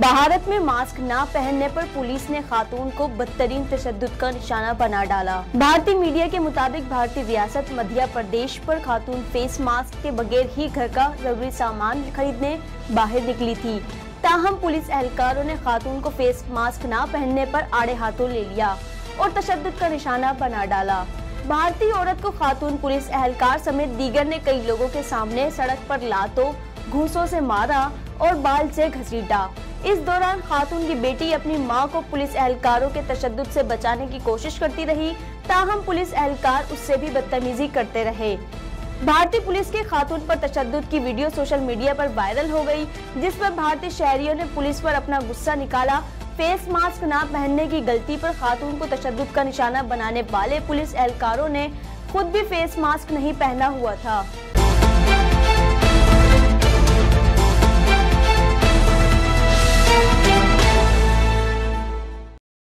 भारत में मास्क न पहनने पर पुलिस ने खातून को बदतरीन तशद का निशाना बना डाला। भारतीय मीडिया के मुताबिक भारतीय रियासत मध्य प्रदेश पर खातून फेस मास्क के बगैर ही घर का ज़रूरी सामान खरीदने बाहर निकली थी। ताहम पुलिस एहलकारों ने खातून को फेस मास्क न पहनने पर आड़े हाथों ले लिया और तशद का निशाना बना डाला। भारतीय औरत को खातून पुलिस एहलकार समेत दीगर ने कई लोगों के सामने सड़क पर लातों, घूसों से मारा और बाल से घसीटा। इस दौरान खातून की बेटी अपनी माँ को पुलिस एहलकारों के तशद से बचाने की कोशिश करती रही, ताहम पुलिस एहलकार उससे भी बदतमीजी करते रहे। भारतीय पुलिस के खातून पर तशद की वीडियो सोशल मीडिया पर वायरल हो गई, जिस पर भारतीय शहरियों ने पुलिस पर अपना गुस्सा निकाला। फेस मास्क न पहनने की गलती पर खातून को तशद का निशाना बनाने वाले पुलिस एहलकारों ने खुद भी फेस मास्क नहीं पहना हुआ था।